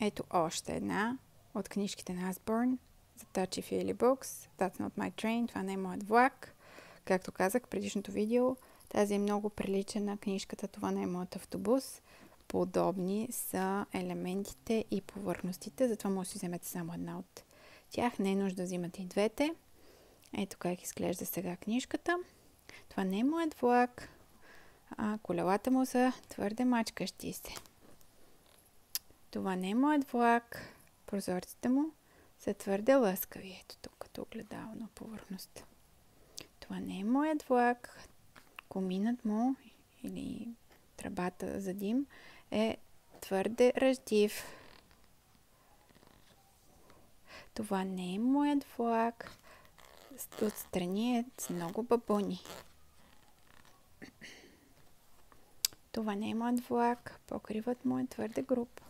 Ето още една от книжките на Asburn за Touchy Feely Books. That's not my train. Това не е моят влак. Както казах в предишното видео, тази е много прилича на книжката Това не е моят автобус. Подобни са елементите и повърхностите, затова може да вземете само една от тях. Не е нужда да взимате и двете. Ето как изглежда сега книжката. Това не е моят влак. А колелата му са твърде мачкащи се. Това не е моят влак. Прозорците му са твърде лъскави. Ето тук, като огледало на повърхността. Това не е моят влак. Коминът му или тръбата за дим е твърде ръждив. Това не е моят влак. Отстрани е с много бабуни. Това не е моят влак. Покривът му е твърде груб.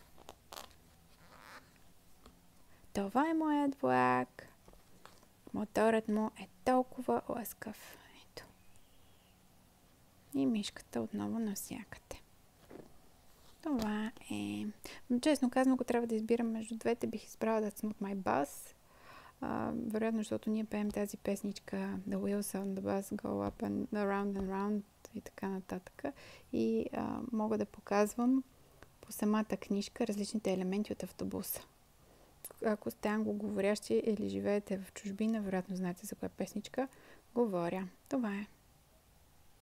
Това е моят влак. Моторът му е толкова лъскав. Ето. И мишката отново навсякъде. Това е... Честно казано, ако трябва да избирам между двете, бих избрала That's Not My Bus. Uh, вероятно, защото ние пеем тази песничка The Wheels on the Bus Go Up and Around and Round и така нататък. И uh, мога да показвам по самата книжка различните елементи от автобуса. Ако сте англоговорящи или живеете в чужбина, вероятно знаете за коя песничка говоря. Това е.